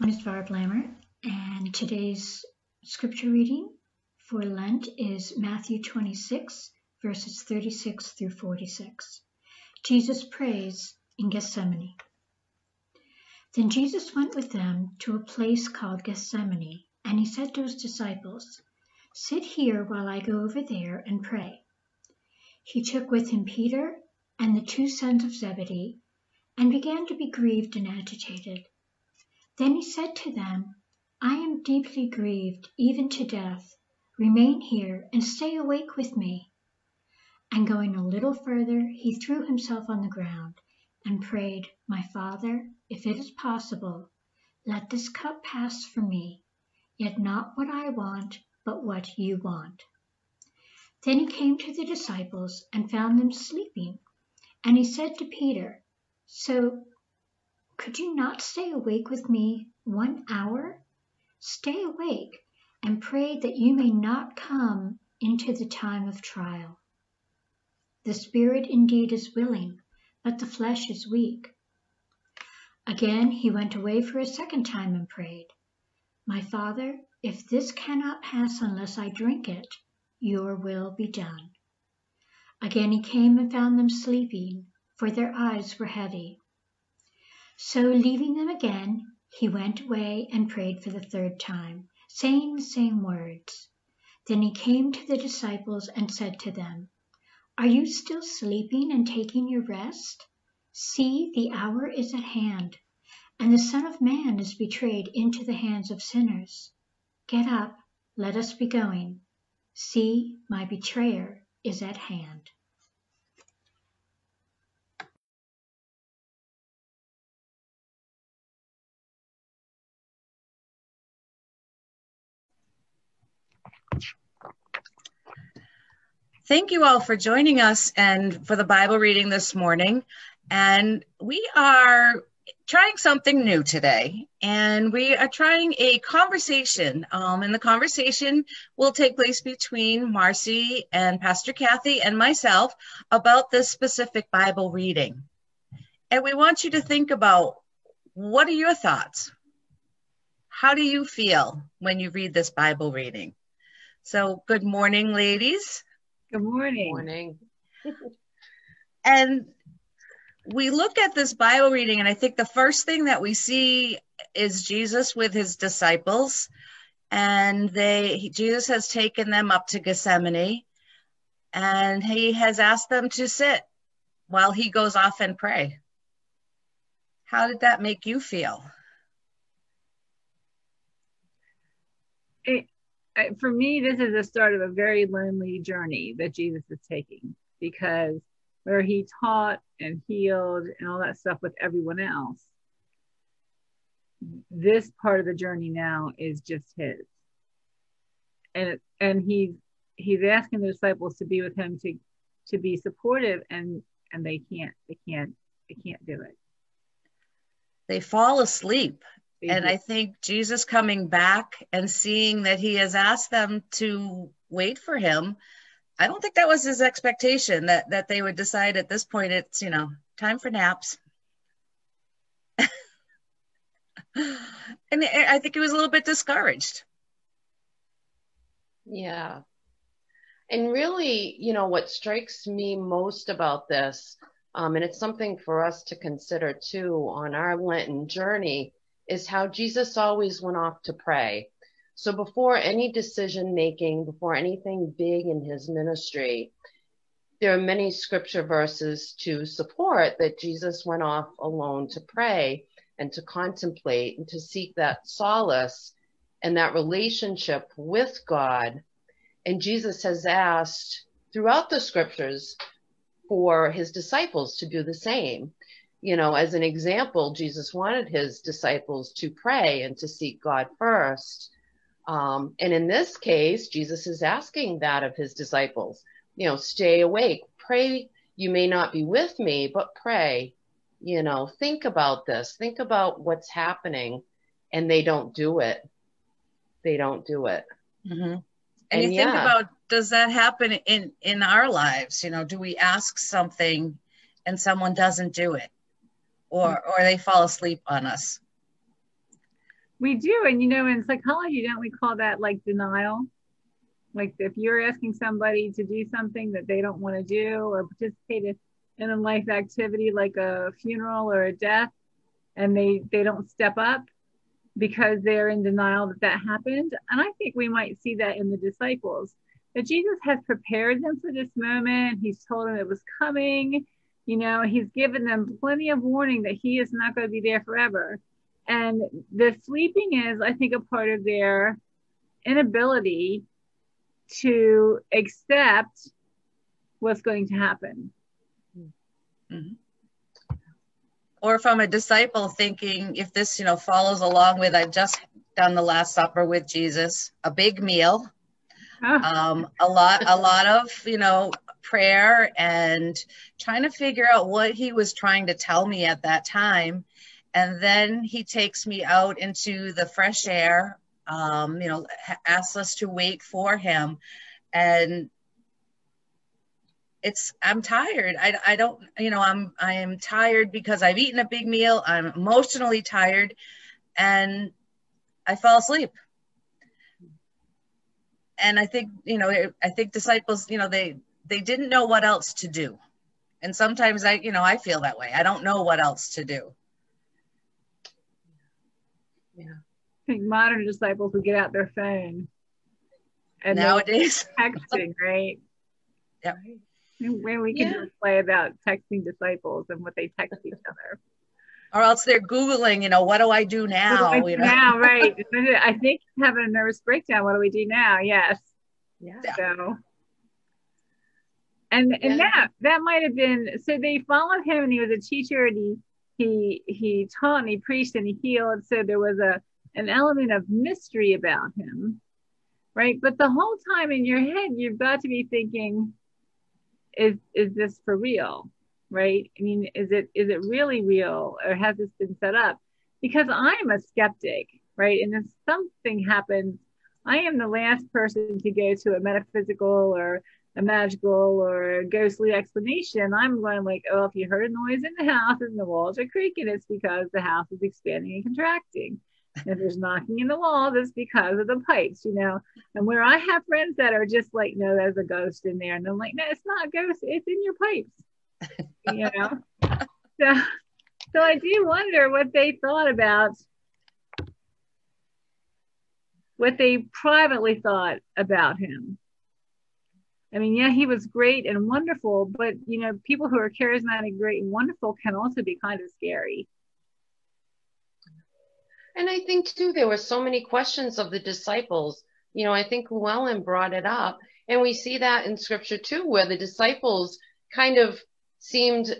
Ms. Barb Lammert, and today's scripture reading for Lent is Matthew 26, verses 36 through 46. Jesus prays in Gethsemane. Then Jesus went with them to a place called Gethsemane, and he said to his disciples, Sit here while I go over there and pray. He took with him Peter and the two sons of Zebedee, and began to be grieved and agitated. Then he said to them, I am deeply grieved, even to death. Remain here and stay awake with me. And going a little further, he threw himself on the ground and prayed, My Father, if it is possible, let this cup pass from me, yet not what I want, but what you want. Then he came to the disciples and found them sleeping. And he said to Peter, So could you not stay awake with me one hour? Stay awake and pray that you may not come into the time of trial. The spirit indeed is willing, but the flesh is weak. Again he went away for a second time and prayed, My Father, if this cannot pass unless I drink it, your will be done. Again he came and found them sleeping, for their eyes were heavy. So leaving them again, he went away and prayed for the third time, saying the same words. Then he came to the disciples and said to them, Are you still sleeping and taking your rest? See, the hour is at hand, and the Son of Man is betrayed into the hands of sinners. Get up, let us be going. See, my betrayer is at hand. Thank you all for joining us and for the Bible reading this morning. And we are trying something new today, and we are trying a conversation. Um, and the conversation will take place between Marcy and Pastor Kathy and myself about this specific Bible reading. And we want you to think about what are your thoughts? How do you feel when you read this Bible reading? So, good morning, ladies. Good morning. Morning. and we look at this Bible reading, and I think the first thing that we see is Jesus with his disciples, and they Jesus has taken them up to Gethsemane, and he has asked them to sit while he goes off and pray. How did that make you feel? It, for me, this is the start of a very lonely journey that Jesus is taking because where he taught and healed and all that stuff with everyone else, this part of the journey now is just his. And and he's he's asking the disciples to be with him to to be supportive and and they can't they can't they can't do it. They fall asleep and I think Jesus coming back and seeing that he has asked them to wait for him, I don't think that was his expectation that that they would decide at this point it's, you know, time for naps. and I think he was a little bit discouraged. Yeah. And really, you know, what strikes me most about this, um, and it's something for us to consider too on our Lenten journey, is how Jesus always went off to pray. So before any decision making, before anything big in his ministry, there are many scripture verses to support that Jesus went off alone to pray and to contemplate and to seek that solace and that relationship with God. And Jesus has asked throughout the scriptures for his disciples to do the same you know, as an example, Jesus wanted his disciples to pray and to seek God first. Um, and in this case, Jesus is asking that of his disciples, you know, stay awake, pray. You may not be with me, but pray, you know, think about this, think about what's happening. And they don't do it. They don't do it. Mm-hmm. And, and, you yeah. think about, does that happen in, in our lives? You know, do we ask something and someone doesn't do it? Or or they fall asleep on us. We do, and you know, in psychology, don't we call that like denial? Like if you're asking somebody to do something that they don't want to do or participate in a life activity like a funeral or a death, and they they don't step up because they're in denial that that happened. And I think we might see that in the disciples that Jesus has prepared them for this moment. He's told them it was coming. You know, he's given them plenty of warning that he is not going to be there forever. And the sleeping is, I think, a part of their inability to accept what's going to happen. Mm-hmm. Or from a disciple thinking, if this, you know, follows along with, I've just done the Last Supper with Jesus, a big meal, um, a lot, a lot of, you know, prayer and trying to figure out what he was trying to tell me at that time. And then he takes me out into the fresh air, um, you know, asks us to wait for him. And it's i'm tired I, I don't you know i'm i am tired because i've eaten a big meal i'm emotionally tired and i fell asleep and i think you know i think disciples you know they they didn't know what else to do. And sometimes i you know i feel that way. I don't know what else to do. Yeah. I think modern disciples would get out their phone. And nowadays. texting right? Yeah Maybe we can yeah. play about texting disciples and what they text each other. Or else they're googling you know what do i do now I do you know? now? Right. I think having a nervous breakdown what do we do now? Yes. Yeah. So and yeah. and that that might have been so they followed him and he was a teacher and he he he taught and he preached and he healed. So there was a an element of mystery about him right? But the whole time in your head you've got to be thinking is is this for real? Right? I mean is it is it really real or has this been set up? Because i'm a skeptic right? And if something happens i am the last person to go to a metaphysical or a magical or ghostly explanation i'm going like oh if you heard a noise in the house and the walls are creaking it's because the house is expanding and contracting if there's knocking in the walls, it's because of the pipes, you know. And where I have friends that are just like, no, there's a ghost in there. And I'm like, no, it's not a ghost, it's in your pipes. you know? So so I do wonder what they thought about what they privately thought about him. I mean, yeah, he was great and wonderful, but you know, people who are charismatic, great, and wonderful can also be kind of scary. And I think too, there were so many questions of the disciples. You know, I think Llewellyn brought it up. And we see that in scripture too, where the disciples kind of seemed,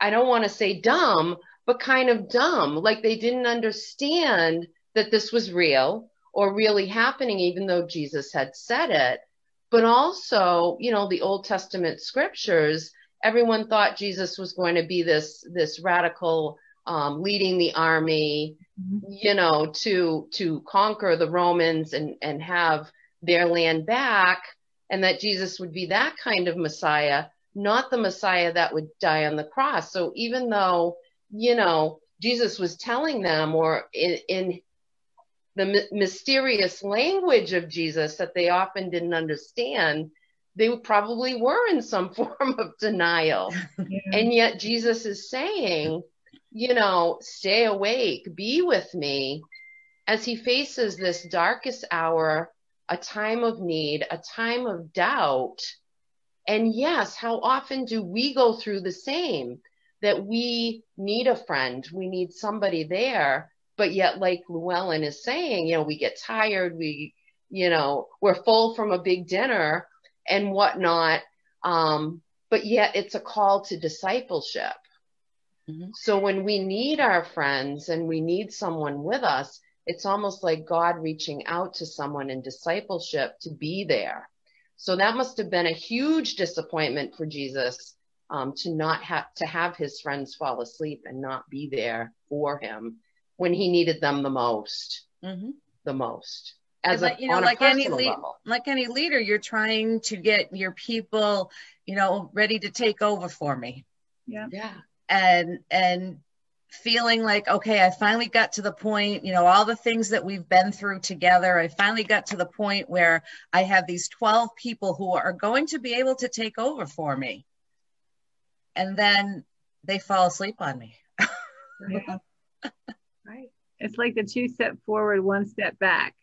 I don't want to say dumb, but kind of dumb. Like they didn't understand that this was real or really happening, even though Jesus had said it. But also, you know, the Old Testament scriptures, everyone thought Jesus was going to be this, this radical, um, leading the army, mm-hmm. you know, to to conquer the Romans and and have their land back, and that Jesus would be that kind of Messiah, not the Messiah that would die on the cross. So even though you know Jesus was telling them, or in, in the mysterious language of Jesus that they often didn't understand, they probably were in some form of denial. Yeah. And yet Jesus is saying, you know, stay awake, be with me as he faces this darkest hour, a time of need, a time of doubt. And yes, how often do we go through the same that we need a friend, we need somebody there, but yet, like Llewellyn is saying, you know, we get tired, we, you know, we're full from a big dinner and whatnot. Um, but yet it's a call to discipleship Mm-hmm. So when we need our friends and we need someone with us, it's almost like God reaching out to someone in discipleship to be there. So that must have been a huge disappointment for Jesus um, to not have to have his friends fall asleep and not be there for him when he needed them the most, mm-hmm. the most. As like, a, you know, like any le- like any leader, you're trying to get your people, you know, ready to take over for me. Yeah. Yeah and and feeling like, okay, I finally got to the point, you know, all the things that we've been through together, I finally got to the point where I have these 12 people who are going to be able to take over for me. And then they fall asleep on me. Yeah. right. It's like the two step forward, one step back.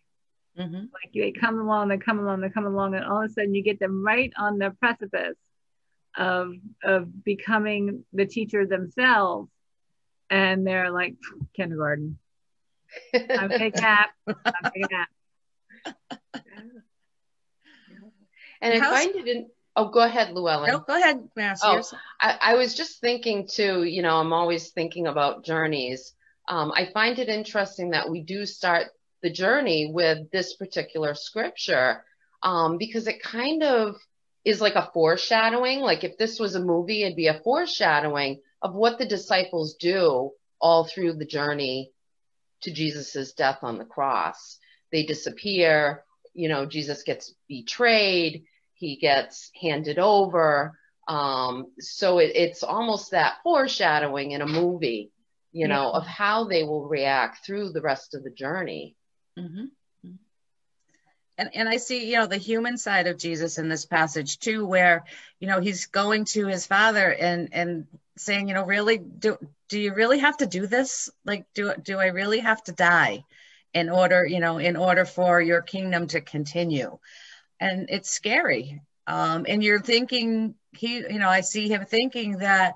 Mm-hmm. Like they come along, they come along, they come along, and all of a sudden you get them right on the precipice of of becoming the teacher themselves, and they're like kindergarten. I'm a nap. I'm a nap. And I How's- find it in. Oh, go ahead, Llewellyn. No, go ahead, Mass. Oh, I, I was just thinking too, you know, I'm always thinking about journeys. Um, I find it interesting that we do start the journey with this particular scripture um, because it kind of is like a foreshadowing. Like if this was a movie, it'd be a foreshadowing of what the disciples do all through the journey to Jesus's death on the cross. They disappear, you know, Jesus gets betrayed, he gets handed over. Um, so it, it's almost that foreshadowing in a movie, you know, Yeah. of how they will react through the rest of the journey. Mhm. And and I see, you know, the human side of Jesus in this passage too, where, you know, he's going to his father and and saying, you know, really do do you really have to do this? Like do do I really have to die in order, you know, in order for your kingdom to continue? And it's scary. Um, and you're thinking he, you know, I see him thinking that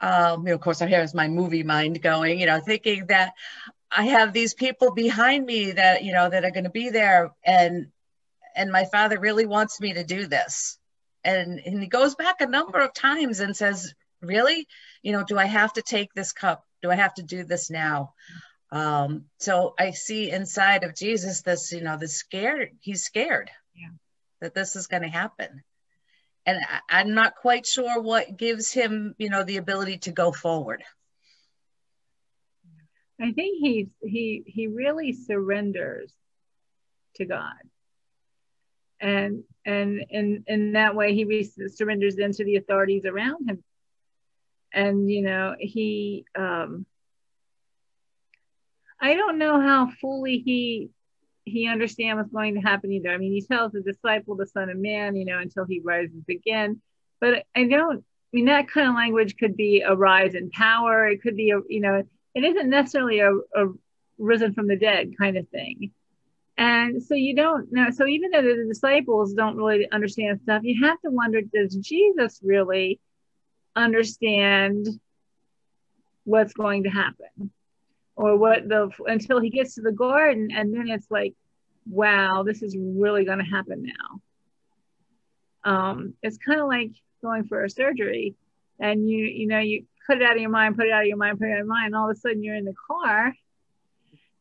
um, you know, of course, here's my movie mind going, you know, thinking that I have these people behind me that you know that are going to be there, and and my father really wants me to do this, and and he goes back a number of times and says, really, you know, do I have to take this cup? Do I have to do this now? Um, so I see inside of Jesus this, you know, the scared. He's scared Yeah. that this is going to happen, and I, I'm not quite sure what gives him, you know, the ability to go forward. I think he's he he really surrenders to God, and and in in that way he re- surrenders then to the authorities around him, and you know he um, I don't know how fully he he understands what's going to happen either. I mean, he tells the disciple, the Son of Man, you know, until he rises again, but I don't. I mean, that kind of language could be a rise in power. It could be a you know it isn't necessarily a, a risen from the dead kind of thing. And so you don't know. So even though the disciples don't really understand stuff, you have to wonder does Jesus really understand what's going to happen? Or what the, until he gets to the garden, and then it's like, wow, this is really going to happen now. Um, it's kind of like going for a surgery and you, you know, you put it out of your mind, put it out of your mind, put it out of your mind. And all of a sudden you're in the car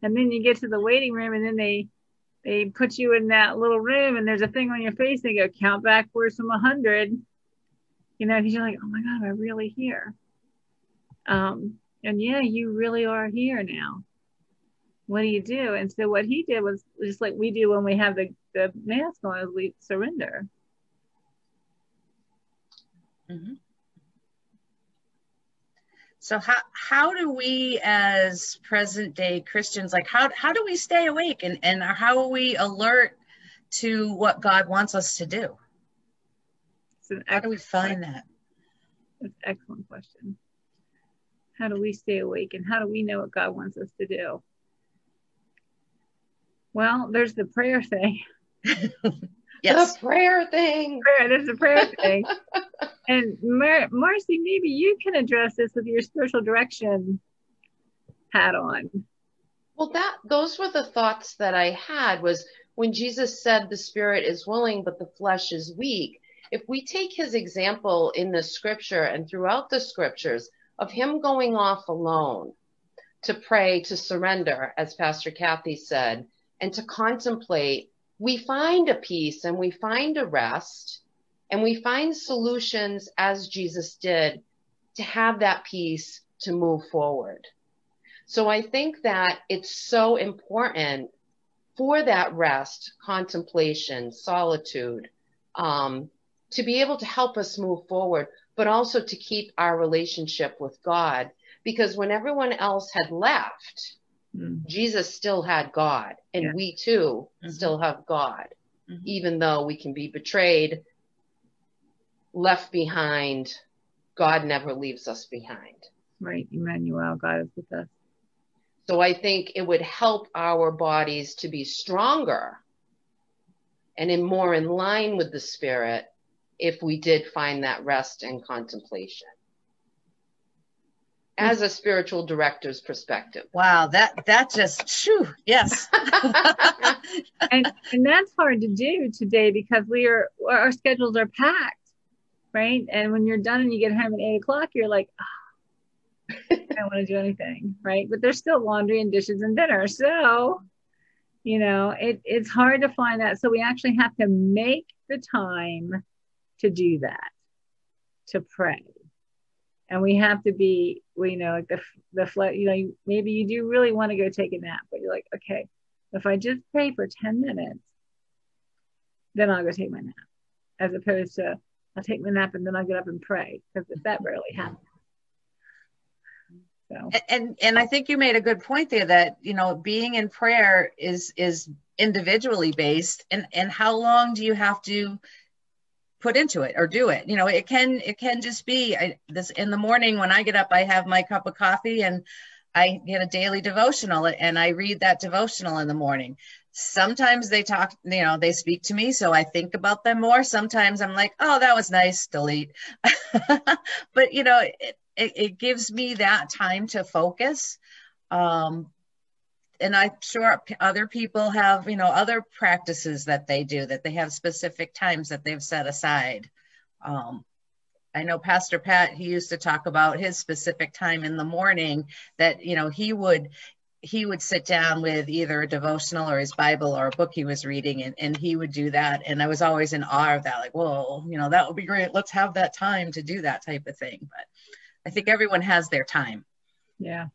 and then you get to the waiting room and then they they put you in that little room and there's a thing on your face. They go count backwards from a hundred, you know, because you're like, oh my God, i'm really here? Um, and yeah, you really are here now. What do you do? And so what he did was just like we do when we have the, the mask on, is we surrender. Mhm. So how how do we as present day Christians like how how do we stay awake and and how are we alert to what God wants us to do? How do we find that? That's an excellent question. How do we stay awake and how do we know what God wants us to do? Well, there's the prayer thing. Yes. The prayer thing. Prayer, there's the prayer thing. and Mar- Marcy, maybe you can address this with your spiritual direction hat on. Well, that those were the thoughts that I had was when Jesus said the spirit is willing but the flesh is weak. If we take his example in the scripture and throughout the scriptures of him going off alone to pray, to surrender, as Pastor Kathy said, and to contemplate, we find a peace and we find a rest and we find solutions as Jesus did to have that peace to move forward. So I think that it's so important for that rest, contemplation, solitude, um, to be able to help us move forward, but also to keep our relationship with God. because when everyone else had left, Mm. Jesus still had God, and Yeah. we too Mhm. still have God, Mhm. even though we can be betrayed, left behind. God never leaves us behind. Right, Emmanuel, God is with us. So I think it would help our bodies to be stronger and in more in line with the spirit if we did find that rest and contemplation. As a spiritual director's perspective. Wow, that that just shoo, yes. and and that's hard to do today because we are our schedules are packed, right? And when you're done and you get home at eight o'clock, you're like, oh, I don't want to do anything, right? But there's still laundry and dishes and dinner, so you know it it's hard to find that. So we actually have to make the time to do that, to pray, and we have to be, we you know, like the the fle- you know, maybe you do really want to go take a nap, but you're like, okay if I just pray for 10 minutes, then I'll go take my nap, as opposed to I'll take my nap and then I'll get up and pray because that mm-hmm. rarely happens. So, and and I think you made a good point there that you know being in prayer is is individually based and and how long do you have to put into it or do it you know it can it can just be I, this in the morning when I get up I have my cup of coffee and I get a daily devotional and I read that devotional in the morning. Sometimes they talk, you know, they speak to me, so I think about them more. Sometimes I'm like, oh, that was nice, delete. but, you know, it, it, it, gives me that time to focus. Um, and I'm sure other people have, you know, other practices that they do, that they have specific times that they've set aside. Um, I know Pastor Pat, he used to talk about his specific time in the morning that, you know, he would he would sit down with either a devotional or his Bible or a book he was reading and, and he would do that. And I was always in awe of that, like, whoa, you know, that would be great. Let's have that time to do that type of thing. But I think everyone has their time. Yeah.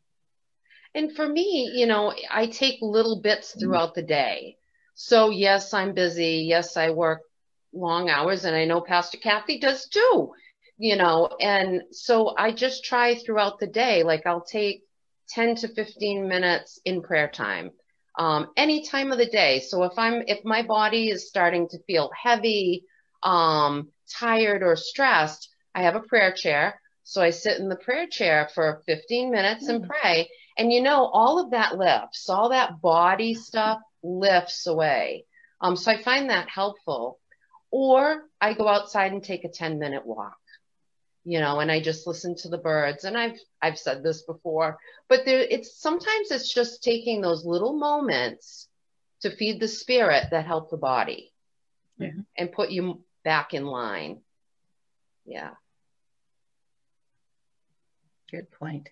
And for me, you know, I take little bits throughout the day. So yes, I'm busy. Yes, I work long hours and I know Pastor Kathy does too you know, and so I just try throughout the day, like I'll take 10 to 15 minutes in prayer time, um, any time of the day. So if I'm, if my body is starting to feel heavy, um, tired or stressed, I have a prayer chair. So I sit in the prayer chair for 15 minutes and pray. And you know, all of that lifts, all that body stuff lifts away. Um, so I find that helpful. Or I go outside and take a 10 minute walk you know, and I just listen to the birds. And I've I've said this before, but there it's sometimes it's just taking those little moments to feed the spirit that help the body yeah. and put you back in line. Yeah. Good point.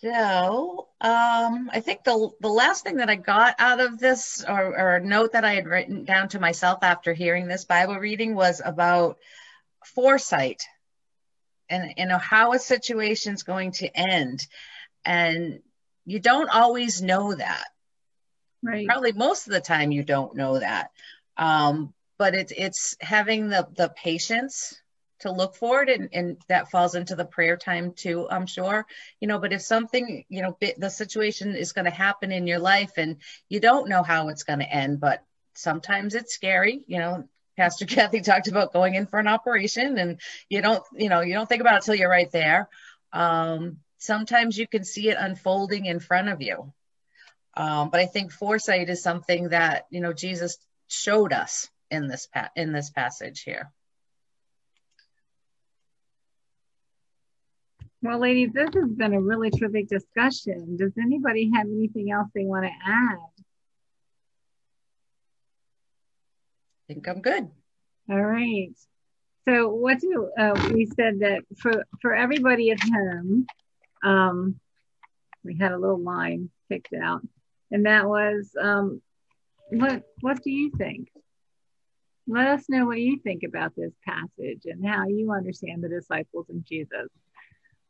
So um, I think the the last thing that I got out of this, or, or a note that I had written down to myself after hearing this Bible reading, was about foresight and you know how a situation's going to end, and you don't always know that. Right. Probably most of the time you don't know that, um, but it's it's having the the patience to look for it and, and that falls into the prayer time too i'm sure. You know but if something you know the situation is going to happen in your life and you don't know how it's going to end but sometimes it's scary you know. Pastor kathy talked about going in for an operation and you don't you know you don't think about it till you're right there. Um, sometimes you can see it unfolding in front of you. Um, but i think foresight is something that you know jesus showed us in this pa- in this passage here Well, ladies, this has been a really terrific discussion. Does anybody have anything else they want to add? I think I'm good. All right. So, what do uh, we said that for for everybody at home, um, we had a little line picked out, and that was um, what what do you think? Let us know what you think about this passage and how you understand the disciples and Jesus.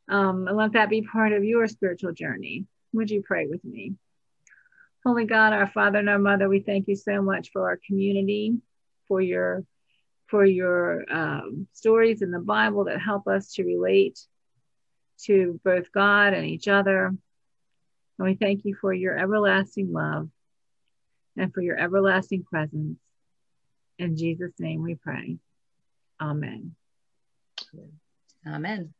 Um, and let that be part of your spiritual journey. Would you pray with me? Holy God, our Father and our Mother, we thank you so much for our community, for your for your um, stories in the Bible that help us to relate to both God and each other. And we thank you for your everlasting love and for your everlasting presence. In Jesus' name we pray. Amen. Amen.